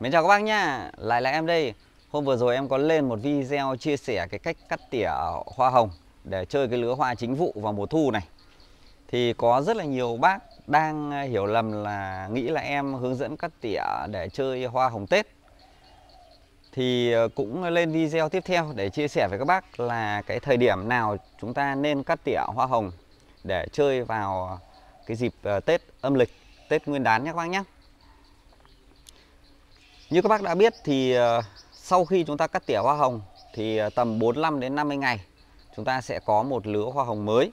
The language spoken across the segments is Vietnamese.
Mến chào các bác nhá, lại là em đây. Hôm vừa rồi em có lên một video chia sẻ cái cách cắt tỉa hoa hồng Để chơi cái lứa hoa chính vụ vào mùa thu này. Thì có rất là nhiều bác đang hiểu lầm là nghĩ là em hướng dẫn cắt tỉa để chơi hoa hồng Tết. Thì ờ, cũng lên video tiếp theo để chia sẻ với các bác là cái thời điểm nào chúng ta nên cắt tỉa hoa hồng Để chơi vào cái dịp ờ, Tết âm lịch, Tết Nguyên đán nhé các bác nhé như các bác đã biết thì ờ, sau khi chúng ta cắt tỉa hoa hồng thì ờ, tầm 45 đến 50 ngày chúng ta sẽ có một lứa hoa hồng mới.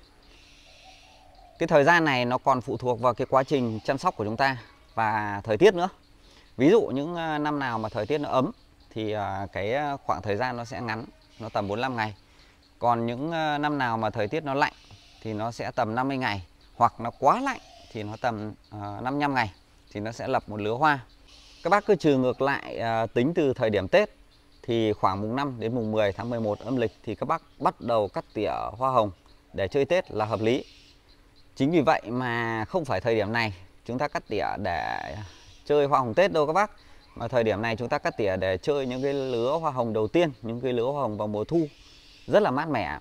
Cái thời gian này nó còn phụ thuộc vào cái quá trình chăm sóc của chúng ta và thời tiết nữa. Ví dụ những ờ, năm nào mà thời tiết nó ấm thì cái khoảng thời gian nó sẽ ngắn, nó tầm 45 ngày. Còn những năm nào mà thời tiết nó lạnh thì nó sẽ tầm 50 ngày hoặc nó quá lạnh thì nó tầm 55 ngày thì nó sẽ lập một lứa hoa. Các bác cứ trừ ngược lại à, tính từ thời điểm Tết thì khoảng mùng 5 đến mùng 10 tháng 11 âm lịch thì các bác bắt đầu cắt tỉa hoa hồng để chơi Tết là hợp lý. Chính vì vậy mà không phải thời điểm này chúng ta cắt tỉa để chơi hoa hồng Tết đâu các bác. Mà thời điểm này chúng ta cắt tỉa để chơi những cái lứa hoa hồng đầu tiên, những cái lứa hoa hồng vào mùa thu rất là mát mẻ.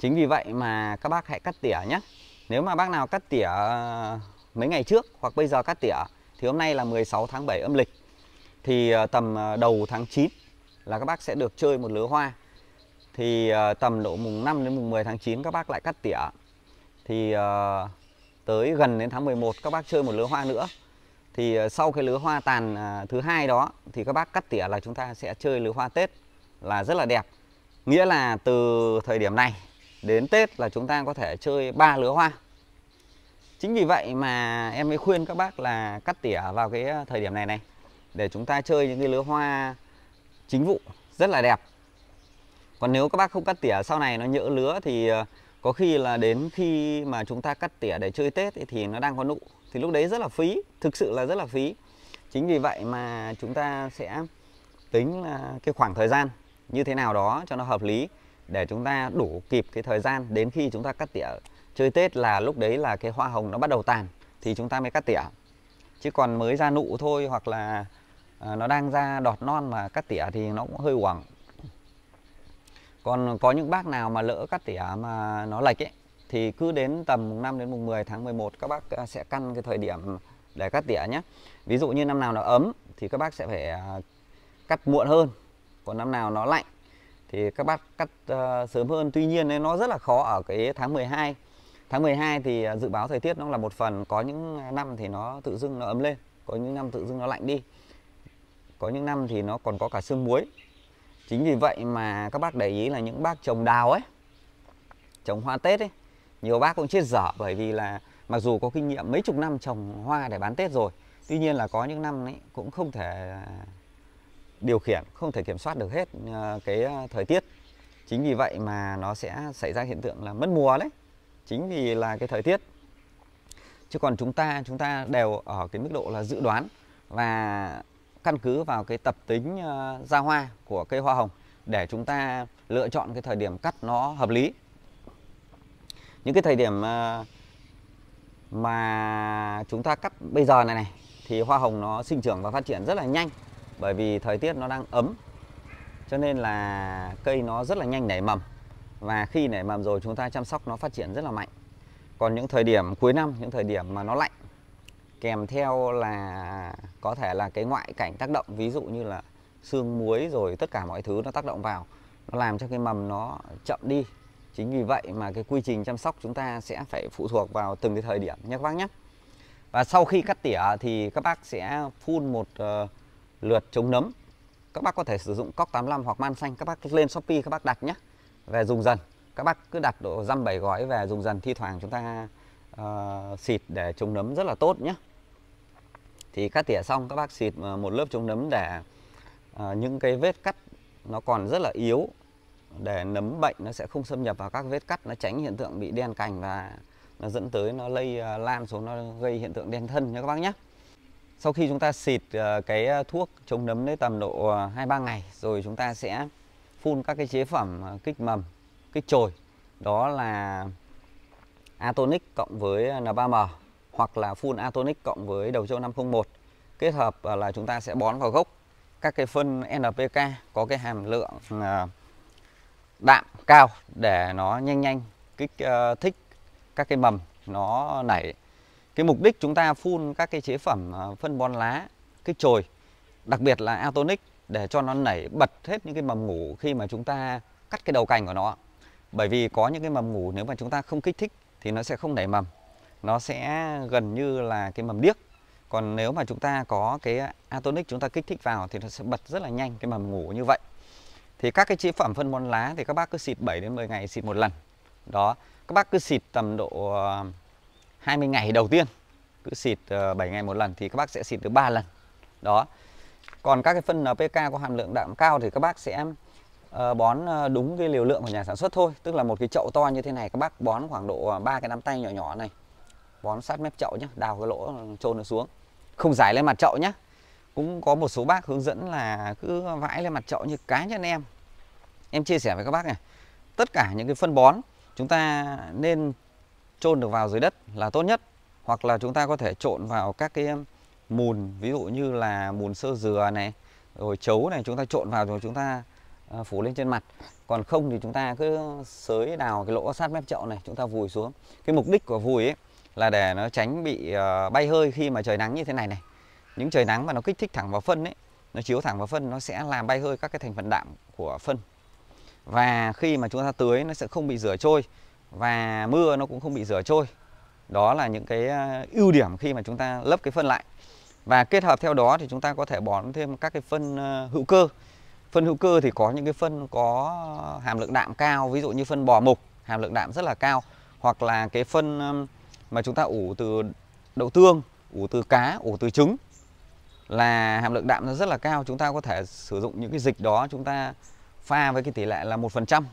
Chính vì vậy mà các bác hãy cắt tỉa nhé. Nếu mà bác nào cắt tỉa à, mấy ngày trước hoặc bây giờ cắt tỉa thì hôm nay là 16 tháng 7 âm lịch. Thì ờ, tầm ờ, đầu tháng 9 là các bác sẽ được chơi một lứa hoa. Thì ờ, tầm độ mùng 5 đến mùng 10 tháng 9 các bác lại cắt tỉa. Thì tới gần đến tháng 11 các bác chơi một lứa hoa nữa. Thì sau cái lứa hoa tàn thứ hai đó Thì các bác cắt tỉa là chúng ta sẽ chơi lứa hoa Tết Là rất là đẹp. Nghĩa là từ thời điểm này đến Tết là chúng ta có thể chơi ba lứa hoa. Chính vì vậy mà em mới khuyên các bác là cắt tỉa vào cái ờ, thời điểm này này để chúng ta chơi những cái lứa hoa chính vụ rất là đẹp. Còn nếu các bác không cắt tỉa sau này nó nhỡ lứa thì ờ, có khi là đến khi mà chúng ta cắt tỉa để chơi Tết thì nó đang có nụ thì lúc đấy rất là phí, thực sự là rất là phí. Chính vì vậy mà chúng ta sẽ tính là cái khoảng thời gian như thế nào đó cho nó hợp lý để chúng ta đủ kịp cái thời gian đến khi chúng ta cắt tỉa chơi Tết là lúc đấy là cái hoa hồng nó bắt đầu tàn thì chúng ta mới cắt tỉa. Chứ còn mới ra nụ thôi hoặc là à, nó đang ra đọt non mà cắt tỉa thì nó cũng hơi uổng. Còn có những bác nào mà lỡ cắt tỉa mà nó lệch ấy thì cứ đến tầm mùng 5 đến mùng 10 tháng 11 các bác à, sẽ căn cái thời điểm để cắt tỉa nhé ví dụ như năm nào nó ấm thì các bác sẽ phải à, cắt muộn hơn. Còn năm nào nó lạnh thì các bác cắt uh, sớm hơn. Tuy nhiên nó rất là khó ở cái tháng 12 Tháng 12 thì à, dự báo thời tiết nó là một phần, Có những năm thì nó tự dưng nó ấm lên, Có những năm tự dưng nó lạnh đi. Có những năm thì nó còn có cả sương muối. Chính vì vậy mà các bác để ý là những bác trồng đào ấy, Trồng hoa Tết ấy, Nhiều bác cũng chết dở bởi vì là Mặc dù có kinh nghiệm mấy chục năm trồng hoa để bán Tết rồi, Tuy nhiên là có những năm ấy cũng không thể à, điều khiển, Không thể kiểm soát được hết à, cái thời tiết. Chính vì vậy mà nó sẽ xảy ra hiện tượng là mất mùa đấy chính vì là cái thời tiết. Chứ còn chúng ta chúng ta đều ở cái mức độ là dự đoán và căn cứ vào cái tập tính uh, ra hoa của cây hoa hồng để chúng ta lựa chọn cái thời điểm cắt nó hợp lý. Những cái thời điểm uh, mà chúng ta cắt bây giờ này này thì hoa hồng nó sinh trưởng và phát triển rất là nhanh bởi vì thời tiết nó đang ấm. Cho nên là cây nó rất là nhanh nảy mầm và khi nảy mầm rồi chúng ta chăm sóc nó phát triển rất là mạnh. Còn những thời điểm cuối năm những thời điểm mà nó lạnh kèm theo là có thể là cái ngoại cảnh tác động ví dụ như là sương muối rồi tất cả mọi thứ nó tác động vào nó làm cho cái mầm nó chậm đi. Chính vì vậy mà cái quy trình chăm sóc chúng ta sẽ phải phụ thuộc vào từng cái thời điểm nhé các bác nhé. Và sau khi cắt tỉa thì các bác sẽ phun một uh, lượt chống nấm. Các bác có thể sử dụng cóc 85 hoặc man xanh các bác lên shopee các bác đặt nhé về dùng dần. Các bác cứ đặt độ dăm bảy gói về dùng dần thi thoảng chúng ta uh, xịt để chống nấm rất là tốt nhé. Thì cắt tỉa xong các bác xịt ờ, một lớp chống nấm để uh, những cái vết cắt nó còn rất là yếu để nấm bệnh nó sẽ không xâm nhập vào các vết cắt nó tránh hiện tượng bị đen cành và nó dẫn tới nó lây uh, lan xuống nó gây hiện tượng đen thân nhé các bác nhé. Sau khi chúng ta xịt uh, cái thuốc chống nấm đấy tầm độ hai ba ngày rồi chúng ta sẽ phun các cái chế phẩm à, kích mầm, kích chồi đó là Atonic cộng với à, N3M hoặc là phun Atonic cộng với đầu châu 501 kết hợp à, là chúng ta sẽ bón vào gốc các cái phân NPK có cái hàm lượng đạm cao để nó nhanh nhanh kích thích các cái mầm nó nảy. Cái mục đích chúng ta phun các cái chế phẩm phân bón lá kích chồi, đặc biệt là Atonic để cho nó nảy bật hết những cái mầm ngủ khi mà chúng ta cắt cái đầu cành của nó. Bởi vì có những cái mầm ngủ nếu mà chúng ta không kích thích thì nó sẽ không nảy mầm. Nó sẽ gần như là cái mầm điếc. Còn nếu mà chúng ta có cái Atonic chúng ta kích thích vào thì nó sẽ bật rất là nhanh cái mầm ngủ như vậy. Thì các cái chế phẩm phân bón lá thì các bác cứ xịt 7 đến 10 ngày xịt một lần. Đó, các bác cứ xịt tầm độ ờ, 20 ngày đầu tiên cứ xịt ờ, 7 ngày một lần thì các bác sẽ xịt được 3 lần. Đó. Còn các cái phân NPK có hàm lượng đạm cao thì các bác sẽ ờ, bón ờ, đúng cái liều lượng của nhà sản xuất thôi, tức là một cái chậu to như thế này các bác bón khoảng độ ờ, ba cái nắm tay nhỏ nhỏ này. Bón sát mép chậu nhé, đào cái lỗ trôn nó xuống. Không giải lên mặt chậu nhé. Cũng có một số bác hướng dẫn là cứ vãi lên mặt chậu như cá nhân em. Em chia sẻ với các bác này, tất cả những cái phân bón chúng ta nên trôn được vào dưới đất là tốt nhất hoặc là chúng ta có thể trộn vào các cái mùn, ví dụ như là mùn sơ dừa này, rồi chấu này, chúng ta trộn vào rồi chúng ta à, phủ lên trên mặt. Còn không thì chúng ta cứ sới đào cái lỗ sát mép chậu này, chúng ta vùi xuống. Cái mục đích của vùi ấy là để nó tránh bị à, bay hơi khi mà trời nắng như thế này này. Những trời nắng mà nó kích thích thẳng vào phân ấy, nó chiếu thẳng vào phân, nó sẽ làm bay hơi các cái thành phần đạm của phân. Và khi mà chúng ta tưới, nó sẽ không bị rửa trôi, và mưa nó cũng không bị rửa trôi. Đó là những cái à, ưu điểm khi mà chúng ta lấp cái phân lại và kết hợp theo đó thì chúng ta có thể bón thêm các cái phân ờ, hữu cơ. Phân hữu cơ thì có những cái phân có hàm lượng đạm cao ví dụ như phân bò mục hàm lượng đạm rất là cao. Hoặc là cái phân ờ, mà chúng ta ủ từ đậu tương ủ từ cá ủ từ trứng là hàm lượng đạm nó rất là cao. Chúng ta có thể sử dụng những cái dịch đó chúng ta pha với cái tỷ lệ là một phần trăm.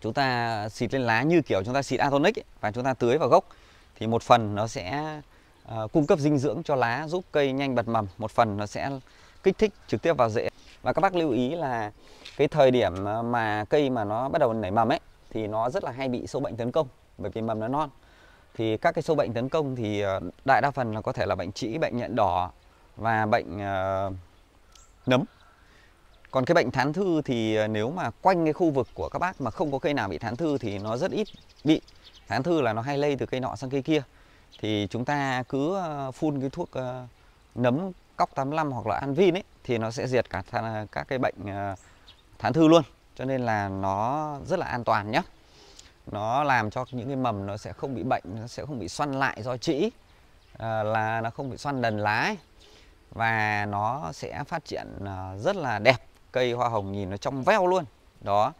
Chúng ta xịt lên lá như kiểu chúng ta xịt Atonic ấy, và chúng ta tưới vào gốc thì một phần nó sẽ Ờ, cung cấp dinh dưỡng cho lá giúp cây nhanh bật mầm một phần nó sẽ kích thích trực tiếp vào rễ và các bác lưu ý là cái thời điểm ờ, mà cây mà nó bắt đầu nảy mầm ấy thì nó rất là hay bị sâu bệnh tấn công bởi vì mầm nó non thì các cái sâu bệnh tấn công thì ờ, đại đa phần là có thể là bệnh trĩ bệnh nhện đỏ và bệnh uh, nấm còn cái bệnh thán thư thì nếu mà quanh cái khu vực của các bác mà không có cây nào bị thán thư thì nó rất ít bị. Thán thư là nó hay lây từ cây nọ sang cây kia. Thì chúng ta cứ ờ, phun cái thuốc ờ, nấm cóc 85 hoặc là Anvin ấy thì nó sẽ diệt cả các cái bệnh ờ, thán thư luôn. Cho nên là nó rất là an toàn nhé. Nó làm cho những cái mầm nó sẽ không bị bệnh, nó sẽ không bị xoăn lại do trĩ. là nó không bị xoăn đần lá ấy. Và nó sẽ phát triển rất là đẹp cây hoa hồng nhìn nó trong veo luôn đó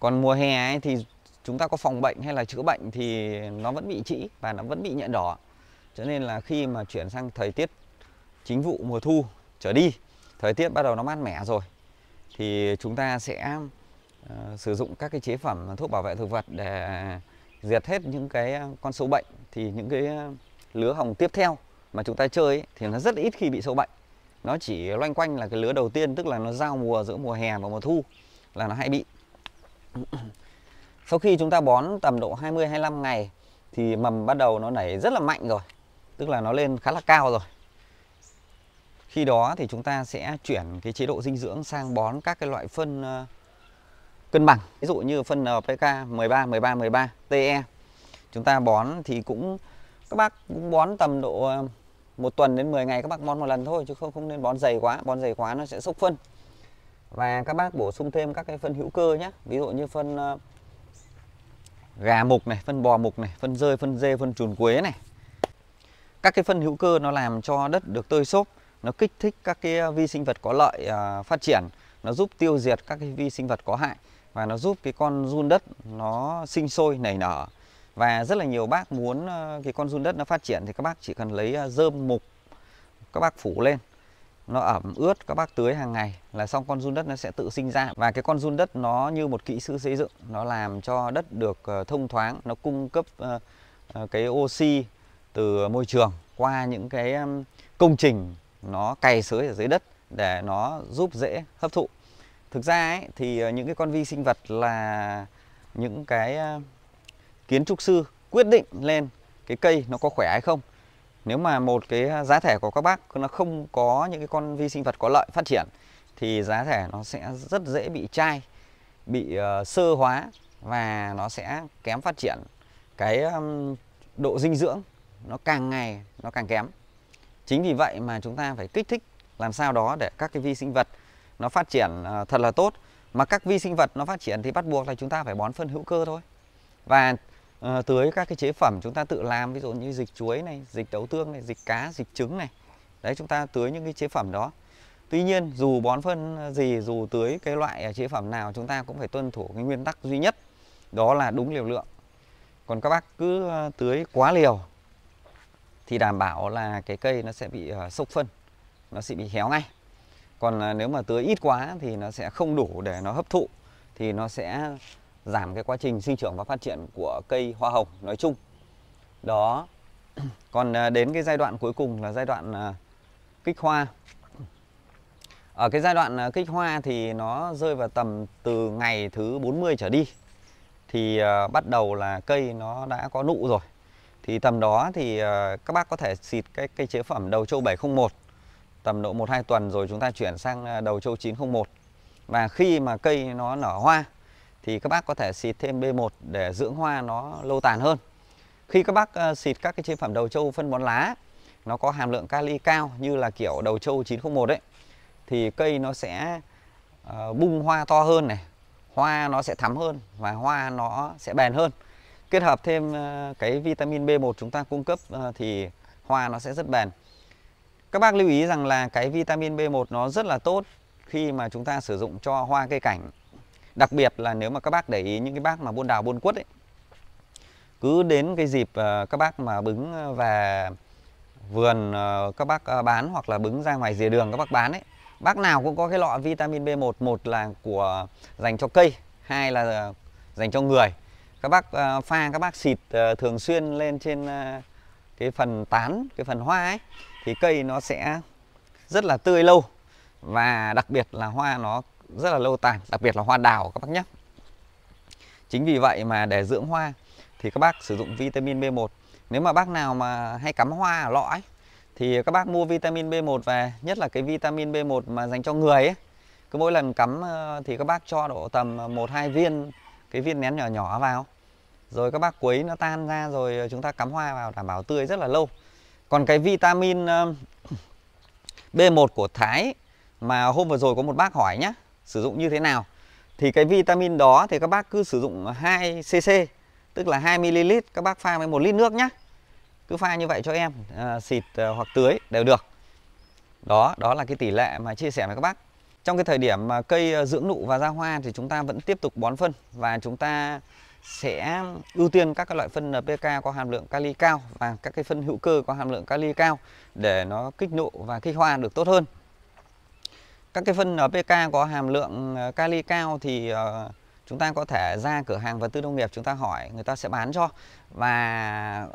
còn mùa hè ấy thì chúng ta có phòng bệnh hay là chữa bệnh thì nó vẫn bị trĩ và nó vẫn bị nhện đỏ. Cho nên là khi mà chuyển sang thời tiết chính vụ mùa thu trở đi thời tiết bắt đầu nó mát mẻ rồi thì chúng ta sẽ uh, sử dụng các cái chế phẩm thuốc bảo vệ thực vật để diệt hết những cái con sâu bệnh thì những cái lứa hồng tiếp theo mà chúng ta chơi ấy, thì nó rất ít khi bị sâu bệnh. Nó chỉ loanh quanh là cái lứa đầu tiên tức là nó giao mùa giữa mùa hè và mùa thu là nó hay bị sau khi chúng ta bón tầm độ 20 25 ngày thì mầm bắt đầu nó nảy rất là mạnh rồi, tức là nó lên khá là cao rồi. Khi đó thì chúng ta sẽ chuyển cái chế độ dinh dưỡng sang bón các cái loại phân ờ, cân bằng. Ví dụ như phân NPK 13 13 13 TE chúng ta bón thì cũng, các bác cũng bón tầm độ ờ, một tuần đến 10 ngày, các bác bón một lần thôi chứ không không nên bón dày quá. Bón dày quá nó sẽ sốc phân. Và các bác bổ sung thêm các cái phân hữu cơ nhé ví dụ như phân ờ, gà mục này phân bò mục này phân rơi phân dê phân chuồn quế này. Các cái phân hữu cơ nó làm cho đất được tơi xốp nó kích thích các cái à, vi sinh vật có lợi uh, phát triển. Nó giúp tiêu diệt các cái vi sinh vật có hại và nó giúp cái con run đất nó sinh sôi nảy nở. Và rất là nhiều bác muốn à, cái con run đất nó phát triển thì các bác chỉ cần lấy dơm mục các bác phủ lên nó ẩm ướt các bác tưới hàng ngày là xong con run đất nó sẽ tự sinh ra. Và cái con run đất nó như một kỹ sư xây dựng nó làm cho đất được ờ, thông thoáng nó cung cấp ờ, ờ, cái oxy từ môi trường qua những cái công trình nó cày xới ở dưới đất để nó giúp dễ hấp thụ. Thực ra ấy, thì những cái con vi sinh vật là những cái kiến trúc sư quyết định lên cái cây nó có khỏe hay không nếu mà một cái giá thể của các bác nó không có những cái con vi sinh vật có lợi phát triển thì giá thể nó sẽ rất dễ bị chai bị uh, sơ hóa và nó sẽ kém phát triển. Cái um, độ dinh dưỡng nó càng ngày nó càng kém. Chính vì vậy mà chúng ta phải kích thích làm sao đó để các cái vi sinh vật nó phát triển uh, thật là tốt. Mà các vi sinh vật nó phát triển thì bắt buộc là chúng ta phải bón phân hữu cơ thôi. Và Ờ, tưới các cái chế phẩm chúng ta tự làm, ví dụ như dịch chuối này, dịch đậu tương này, dịch cá, dịch trứng này. Đấy, chúng ta tưới những cái chế phẩm đó. Tuy nhiên, dù bón phân gì, dù tưới cái loại à, chế phẩm nào, chúng ta cũng phải tuân thủ cái nguyên tắc duy nhất, đó là đúng liều lượng. Còn các bác cứ ờ, tưới quá liều thì đảm bảo là cái cây nó sẽ bị ờ, sốc phân, nó sẽ bị héo ngay. Còn à, nếu mà tưới ít quá thì nó sẽ không đủ để nó hấp thụ, thì nó sẽ giảm cái quá trình sinh trưởng và phát triển của cây hoa hồng nói chung. Đó, còn à, đến cái giai đoạn cuối cùng là giai đoạn à, kích hoa. Ở cái giai đoạn à, kích hoa thì nó rơi vào tầm từ ngày thứ 40 trở đi. Thì bắt đầu là cây nó đã có nụ rồi. Thì tầm đó thì các bác có thể xịt cái cây chế phẩm đầu châu 701 tầm độ 1-2 tuần rồi chúng ta chuyển sang đầu châu 901 và khi mà cây nó nở hoa thì các bác có thể xịt thêm B1 để dưỡng hoa nó lâu tàn hơn. Khi các bác ờ, xịt các cái chế phẩm đầu trâu phân bón lá nó có hàm lượng kali cao như là kiểu đầu trâu 901 ấy thì cây nó sẽ ờ, bung hoa to hơn này, hoa nó sẽ thắm hơn và hoa nó sẽ bền hơn. Kết hợp thêm ờ, cái vitamin B1 chúng ta cung cấp thì hoa nó sẽ rất bền. Các bác lưu ý rằng là cái vitamin B1 nó rất là tốt khi mà chúng ta sử dụng cho hoa cây cảnh Đặc biệt là nếu mà các bác để ý những cái bác mà buôn đào buôn quất ấy Cứ đến cái dịp ờ, các bác mà bứng ờ, về vườn ờ, các bác bán hoặc là bứng ra ngoài rìa đường các bác bán ấy Bác nào cũng có cái lọ vitamin B1 Một là của dành cho cây Hai là dành cho người. Các bác pha các bác xịt thường xuyên lên trên cái phần tán, cái phần hoa ấy Thì cây nó sẽ rất là tươi lâu. Và đặc biệt là hoa nó rất là lâu tàn, đặc biệt là hoa đào các bác nhé. Chính vì vậy mà để dưỡng hoa thì các bác sử dụng vitamin B1 nếu mà bác nào mà hay cắm hoa ở lọ ấy, thì các bác mua vitamin B1 về, nhất là cái vitamin B1 mà dành cho người ấy. Cứ mỗi lần cắm ờ, thì các bác cho độ tầm ờ, 1 2 viên, cái viên nén nhỏ nhỏ vào. Rồi các bác quấy nó tan ra rồi ờ, chúng ta cắm hoa vào đảm bảo tươi rất là lâu. Còn cái vitamin B1 của Thái mà hôm vừa rồi có một bác hỏi nhé sử dụng như thế nào. Thì cái vitamin đó thì các bác cứ sử dụng 2 cc tức là 2 ml các bác pha với một lít nước nhá. Cứ pha như vậy cho em à, xịt à, hoặc tưới đều được. Đó đó là cái tỷ lệ mà chia sẻ với các bác. Trong cái thời điểm mà cây à, dưỡng nụ và ra hoa thì chúng ta vẫn tiếp tục bón phân và chúng ta sẽ ưu tiên các cái loại phân NPK có hàm lượng kali cao và các cái phân hữu cơ có hàm lượng kali cao để nó kích nụ và kích hoa được tốt hơn các cái phân NPK có hàm lượng ờ, kali cao thì ờ, chúng ta có thể ra cửa hàng vật tư nông nghiệp chúng ta hỏi người ta sẽ bán cho và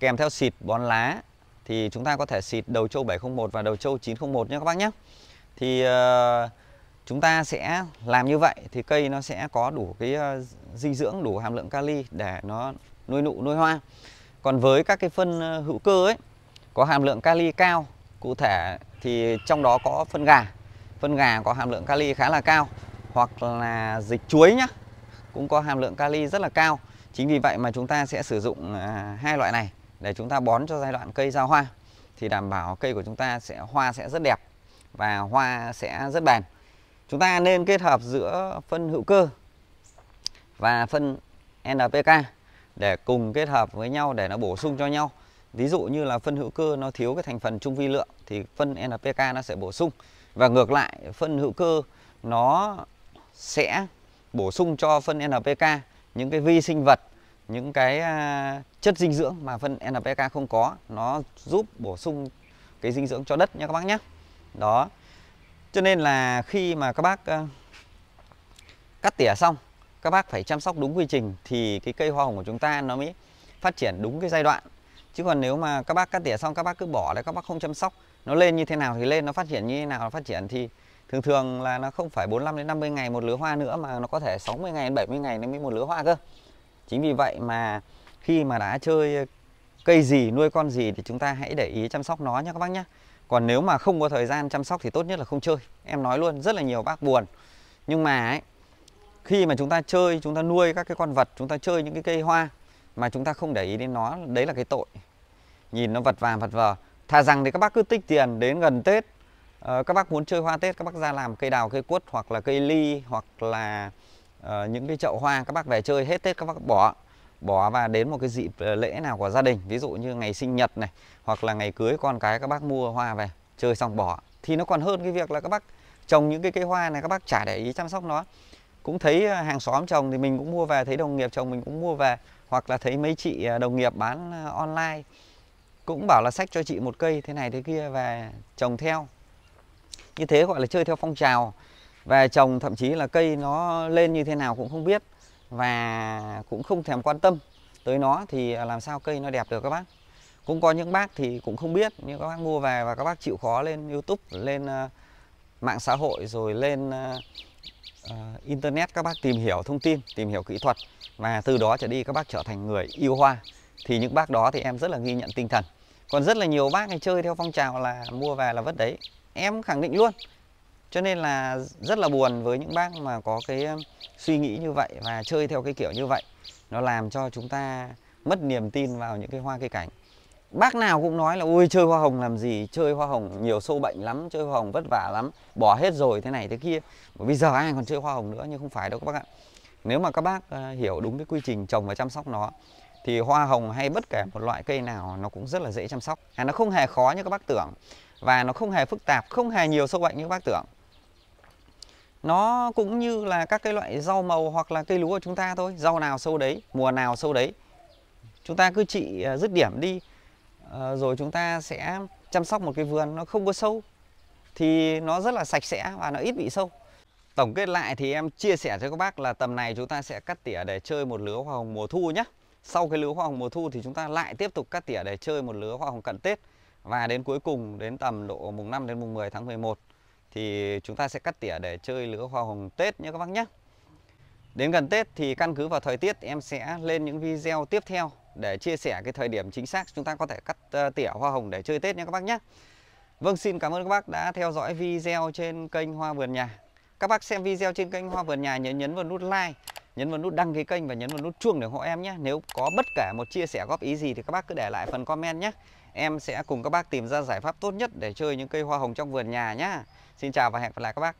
kèm theo xịt bón lá thì chúng ta có thể xịt đầu châu 701 và đầu châu 901 nhé các bác nhé. Thì ờ, chúng ta sẽ làm như vậy thì cây nó sẽ có đủ cái dinh dưỡng, đủ hàm lượng kali để nó nuôi nụ nuôi hoa. Còn với các cái phân hữu cơ ấy có hàm lượng kali cao, cụ thể thì trong đó có phân gà phân gà có hàm lượng kali khá là cao hoặc là dịch chuối nhá cũng có hàm lượng kali rất là cao. Chính vì vậy mà chúng ta sẽ sử dụng à, hai loại này để chúng ta bón cho giai đoạn cây ra hoa. Thì đảm bảo cây của chúng ta sẽ hoa sẽ rất đẹp và hoa sẽ rất bền. Chúng ta nên kết hợp giữa phân hữu cơ và phân NPK để cùng kết hợp với nhau để nó bổ sung cho nhau. Ví dụ như là phân hữu cơ nó thiếu cái thành phần trung vi lượng thì phân NPK nó sẽ bổ sung và ngược lại, phân hữu cơ nó sẽ bổ sung cho phân NPK những cái vi sinh vật, những cái à, chất dinh dưỡng mà phân NPK không có, nó giúp bổ sung cái dinh dưỡng cho đất nha các bác nhé đó. Cho nên là khi mà các bác à, cắt tỉa xong, các bác phải chăm sóc đúng quy trình thì cái cây hoa hồng của chúng ta nó mới phát triển đúng cái giai đoạn. Chứ còn nếu mà các bác cắt tỉa xong, các bác cứ bỏ đấy, các bác không chăm sóc nó lên như thế nào thì lên nó phát triển như thế nào nó phát triển thì thường thường là nó không phải 45 đến 50 ngày một lứa hoa nữa mà nó có thể 60 ngày đến 70 ngày nó mới một lứa hoa cơ. Chính vì vậy mà khi mà đã chơi cây gì nuôi con gì thì chúng ta hãy để ý chăm sóc nó nhé các bác nhé còn nếu mà không có thời gian chăm sóc thì tốt nhất là không chơi. Em nói luôn rất là nhiều bác buồn. Nhưng mà ấy, khi mà chúng ta chơi chúng ta nuôi các cái con vật chúng ta chơi những cái cây hoa mà chúng ta không để ý đến nó đấy là cái tội. Nhìn nó vật vàng vật vờ thà rằng thì các bác cứ tích tiền đến gần tết. À, các bác muốn chơi hoa tết các bác ra làm cây đào cây quất hoặc là cây ly hoặc là à, những cái chậu hoa các bác về chơi hết tết các bác bỏ bỏ và đến một cái dịp ờ, lễ nào của gia đình. Ví dụ như ngày sinh nhật này hoặc là ngày cưới con cái các bác mua hoa về chơi xong bỏ. Thì nó còn hơn cái việc là các bác trồng những cái cây hoa này các bác chả để ý chăm sóc nó. Cũng thấy hàng xóm trồng thì mình cũng mua về thấy đồng nghiệp trồng mình cũng mua về. Hoặc là thấy mấy chị đồng nghiệp bán online cũng bảo là sách cho chị một cây thế này thế kia và trồng theo. Như thế gọi là chơi theo phong trào. Và trồng thậm chí là cây nó lên như thế nào cũng không biết và cũng không thèm quan tâm. Tới nó thì làm sao cây nó đẹp được các bác? Cũng có những bác thì cũng không biết nhưng các bác mua về và các bác chịu khó lên YouTube lên uh, mạng xã hội rồi lên uh, uh, internet các bác tìm hiểu thông tin tìm hiểu kỹ thuật. Và từ đó trở đi các bác trở thành người yêu hoa. Thì những bác đó thì em rất là ghi nhận tinh thần còn rất là nhiều bác hay chơi theo phong trào là mua về là vứt đấy. Em khẳng định luôn. Cho nên là rất là buồn với những bác mà có cái suy nghĩ như vậy và chơi theo cái kiểu như vậy. Nó làm cho chúng ta mất niềm tin vào những cái hoa cây cảnh. Bác nào cũng nói là ui chơi hoa hồng làm gì? Chơi hoa hồng, nhiều sâu bệnh lắm, chơi hoa hồng vất vả lắm, bỏ hết rồi, thế này, thế kia. Bởi bây giờ ai còn chơi hoa hồng nữa, nhưng không phải đâu các bác ạ. Nếu mà các bác hiểu đúng cái quy trình trồng và chăm sóc nó thì hoa hồng hay bất kể một loại cây nào nó cũng rất là dễ chăm sóc. À, nó không hề khó như các bác tưởng. Và nó không hề phức tạp không hề nhiều sâu bệnh như các bác tưởng. Nó cũng như là các cái loại rau màu hoặc là cây lúa của chúng ta thôi. Rau nào sâu đấy mùa nào sâu đấy. Chúng ta cứ trị ờ, dứt điểm đi. Ờ, rồi chúng ta sẽ chăm sóc một cái vườn nó không có sâu. Thì nó rất là sạch sẽ và nó ít bị sâu. Tổng kết lại thì em chia sẻ cho các bác là tầm này chúng ta sẽ cắt tỉa để chơi một lứa hoa hồng mùa thu nhé sau cái lứa hoa hồng mùa thu thì chúng ta lại tiếp tục cắt tỉa để chơi một lứa hoa hồng cận Tết và đến cuối cùng đến tầm độ mùng 5 đến mùng 10 tháng 11 thì chúng ta sẽ cắt tỉa để chơi lứa hoa hồng Tết nhé các bác nhé. Đến gần Tết thì căn cứ vào thời tiết em sẽ lên những video tiếp theo để chia sẻ cái thời điểm chính xác chúng ta có thể cắt tỉa hoa hồng để chơi Tết nhé các bác nhé. Vâng xin cảm ơn các bác đã theo dõi video trên kênh Hoa Vườn Nhà. Các bác xem video trên kênh Hoa Vườn Nhà nhớ nhấn vào nút like, nhấn vào nút đăng ký kênh và nhấn vào nút chuông để ủng hộ em nhé. Nếu có bất kể một chia sẻ góp ý gì thì các bác cứ để lại phần comment nhé. Em sẽ cùng các bác tìm ra giải pháp tốt nhất để chơi những cây hoa hồng trong vườn nhà nhé. Xin chào và hẹn gặp lại các bác